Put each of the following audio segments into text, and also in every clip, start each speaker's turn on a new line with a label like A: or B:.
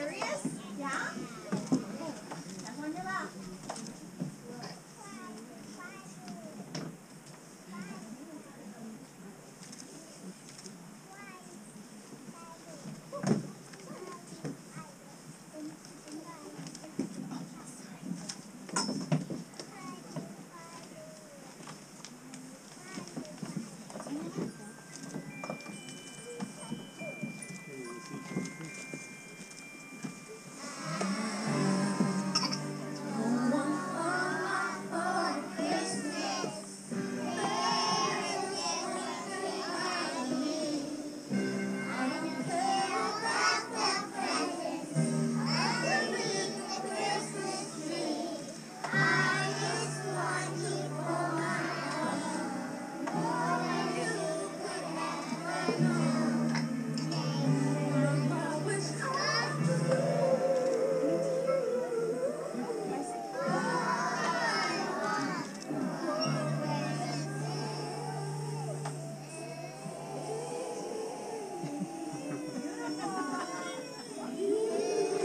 A: serious? Yeah?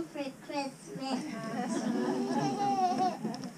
B: for Christmas?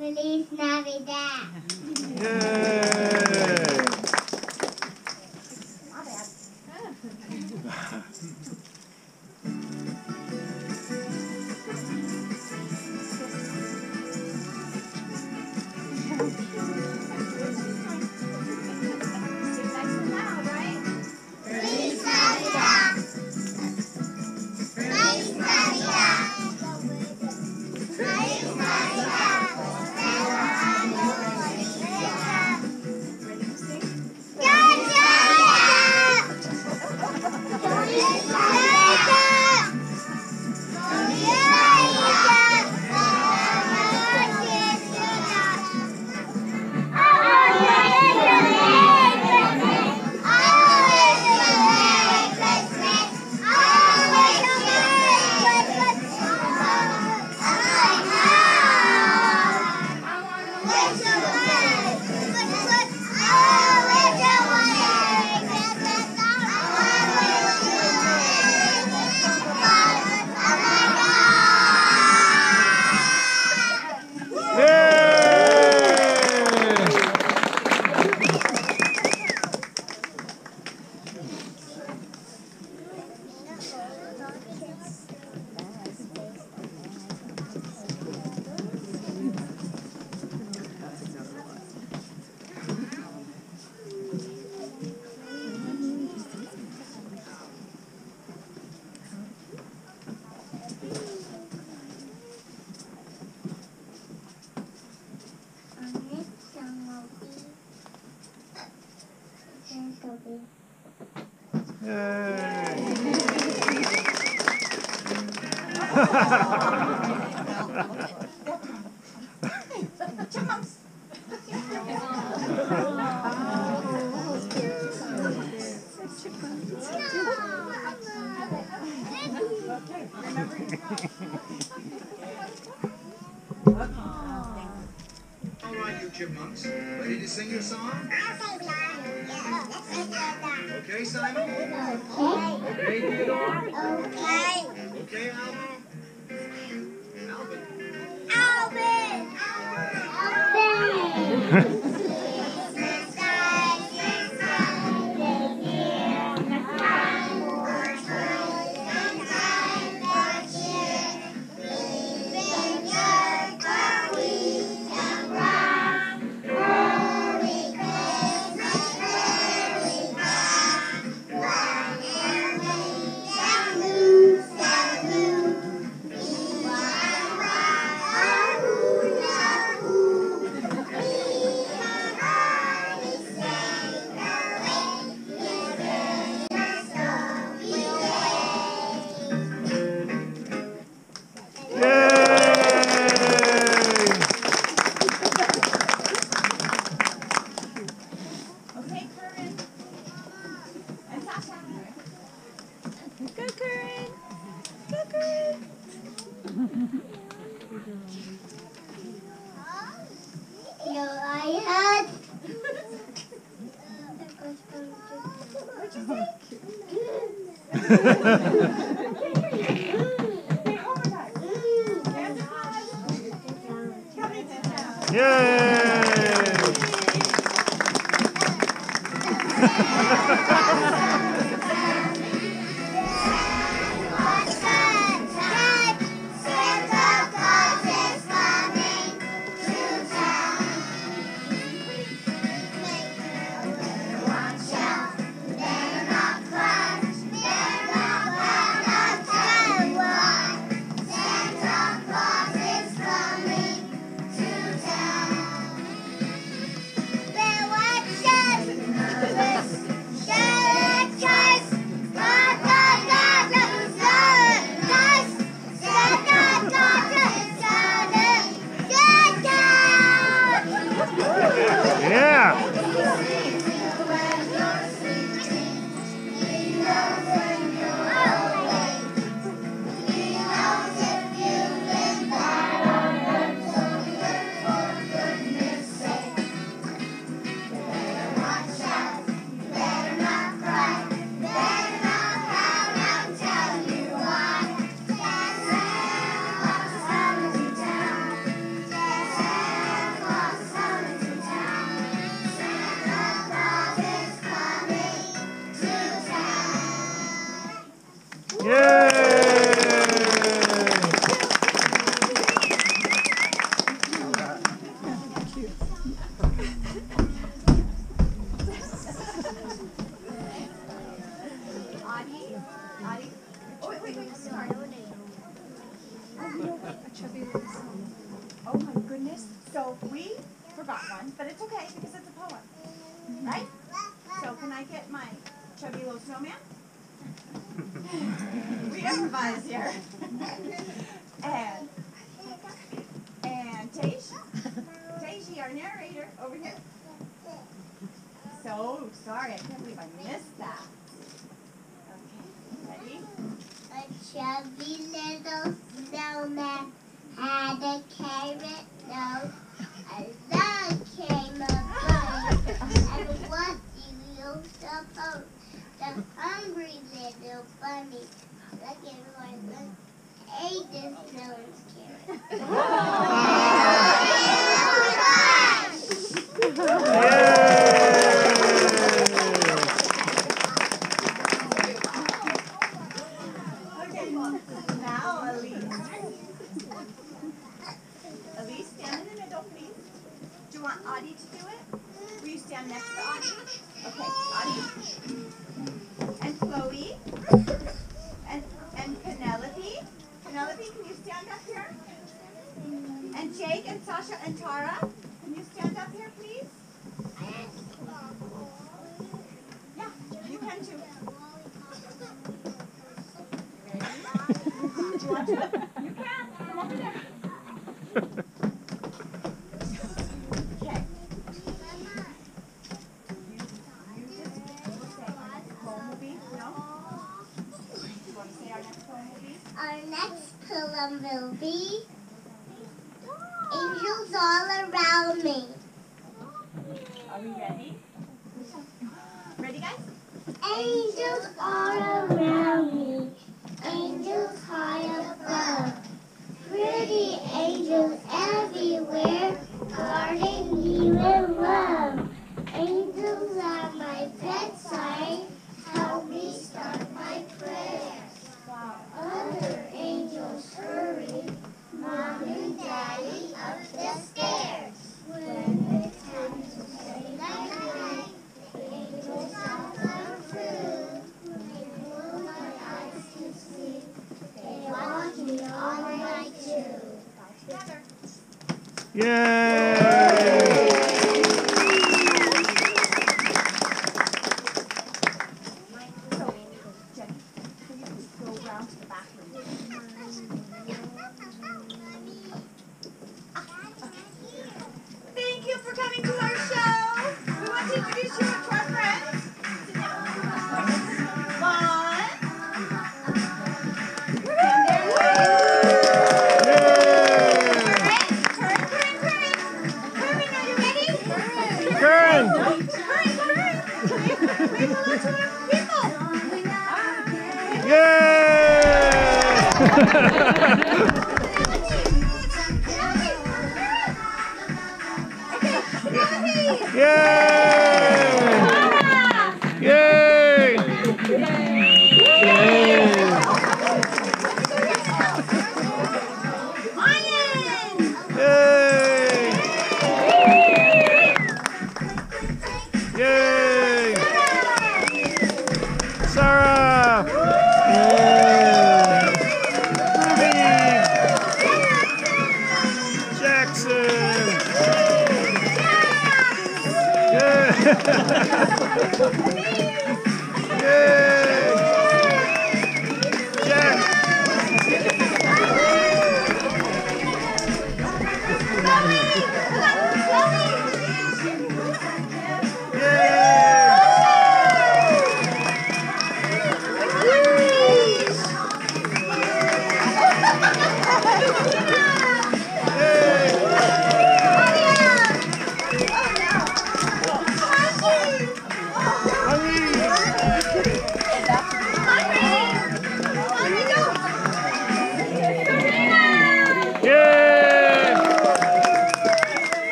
B: Feliz Navidad.
A: Yay!
B: Yo, I had.
A: So we forgot one, but it's okay because it's a poem. Right? So can I get my chubby little snowman? we improvise here. and and Tej, Teji, our narrator, over here. So sorry, I can't
B: There's no one's. you
A: can. Come over there.